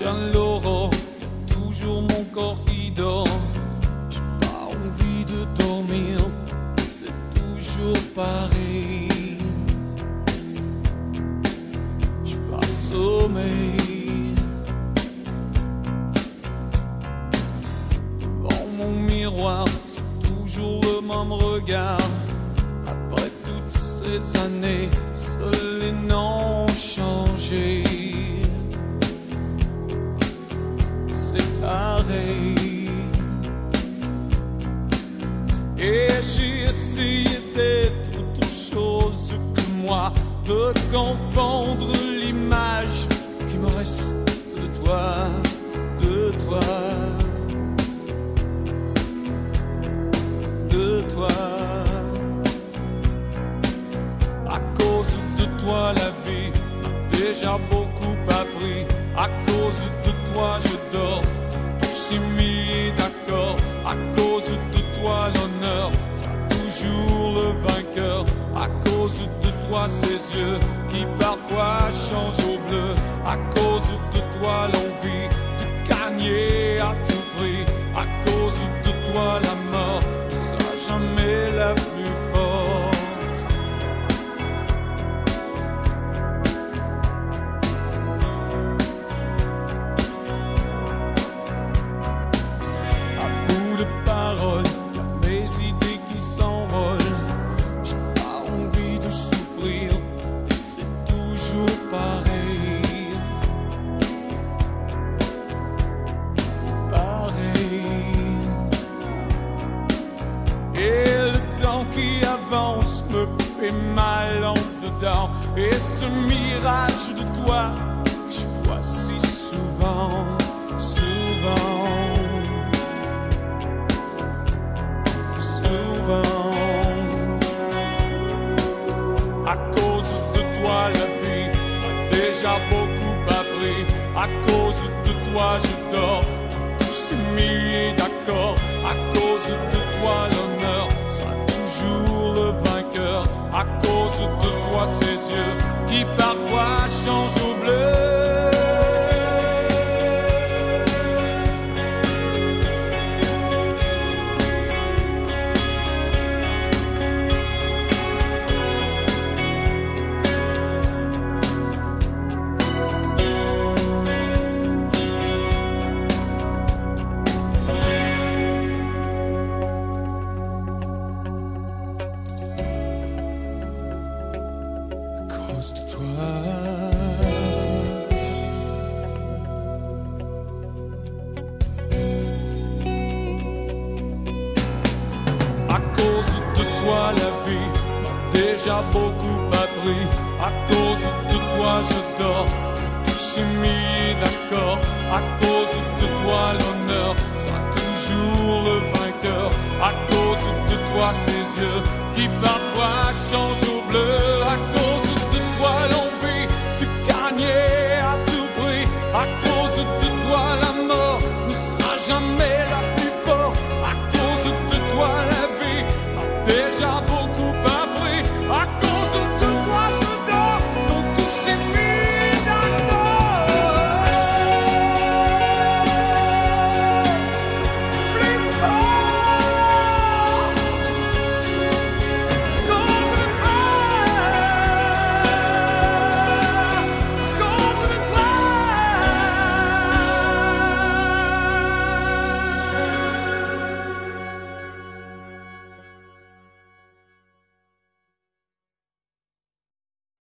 plein l'aurore, toujours mon corps qui dort. J'ai pas envie de dormir, c'est toujours pareil. J'ai pas sommeil. Devant mon miroir, c'est toujours le même regard. Après toutes ces années, Et j'ai essayé d'être autre chose que moi, de confondre l'image qui me reste de toi, de toi, de toi. À cause de toi, la vie m'a déjà beaucoup appris. À cause de toi, je dors tous ces milliers d'accords. À cause de toi, l'honneur sera toujours le vainqueur. À cause de toi, ces yeux qui parfois changent au bleu. À cause de toi, l'envie de gagner à tout prix. À cause de toi, la mort qui avance me fait mal en dedans. Et ce mirage de toi je vois si souvent, souvent souvent. À cause de toi, la vie m'a déjà beaucoup appris. À cause de toi, je dors tous ces milliers d'accords. À cause de toi, l'honneur cause de toi. À cause de toi, la vie m'a déjà beaucoup appris. À cause de toi, je dors tous ces milliers d'accords. À cause de toi, l'honneur sera toujours le vainqueur. À cause de toi, ces yeux qui parfois changent au bleu toi l'envie de gagner à tout prix. À cause de toi, la mort ne sera jamais la plus forte. À cause de toi, la vie a déjà beau.